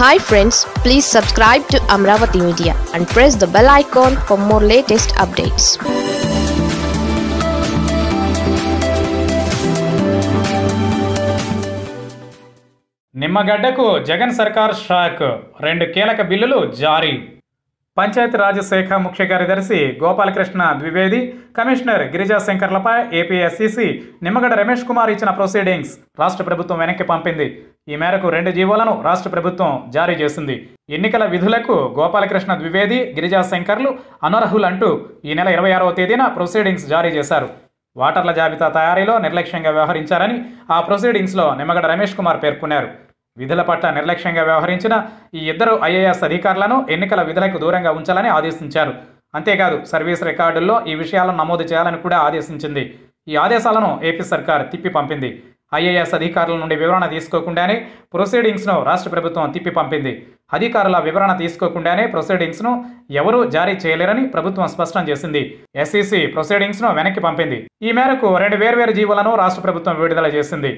Hi friends please subscribe to Amaravati media and press the bell icon for more latest updates నిమ్మగడ్డకు Jagan సర్కార్ shock. రెండు కీలక బిల్లులు జారీ. పంచాయతీరాజ్ శాఖ ముఖ్య కార్యదర్శి గోపాలకృష్ణ ద్వివేది కమిషనర్ గిరిజా శంకర్లపై ఏపీఎస్సీసీ నిమ్మగడ్డ రమేష్ కుమార్ ఇచ్చిన ప్రొసీడింగ్స్ రాష్ట్ర ప్రభుత్వం వెనక్కి పంపింది. ఈ మేరకు రెండు జీవోలను రాష్ట్ర ప్రభుత్వం జారీ చేసింది. ఎన్నికల విధులకు గోపాలకృష్ణ ద్వివేది గిరిజా శంకర్లు అనర్హులంటూ ఈ నెల ఇరవై ఆరవ తేదీన ప్రొసీడింగ్స్ జారీ చేశారు. వాటర్ల జాబితా తయారీలో నిర్లక్ష్యంగా వ్యవహరించారని ఆ ప్రొసీడింగ్స్లో నిమ్మగడ రమేష్ కుమార్ పేర్కొన్నారు. విధుల పట్ల నిర్లక్ష్యంగా వ్యవహరించిన ఈ ఇద్దరు ఐఏఎస్ అధికారులను ఎన్నికల విధులకు దూరంగా ఉంచాలని ఆదేశించారు. అంతేకాదు సర్వీస్ రికార్డుల్లో ఈ విషయాలను నమోదు చేయాలని కూడా ఆదేశించింది. ఈ ఆదేశాలను ఏపీ సర్కార్ తిప్పి పంపింది. ఐఏఎస్ అధికారుల నుండి వివరణ తీసుకోకుండానే ప్రొసీడింగ్స్ను రాష్ట్ర ప్రభుత్వం తిప్పి పంపింది. అధికారుల వివరణ తీసుకోకుండానే ప్రొసీడింగ్స్ను ఎవరూ జారీ చేయలేరని ప్రభుత్వం స్పష్టం చేసింది. ఎస్ఈసి ప్రొసీడింగ్స్ను వెనక్కి పంపింది. ఈ మేరకు రెండు వేర్వేరు జీవులను రాష్ట్ర ప్రభుత్వం విడుదల చేసింది.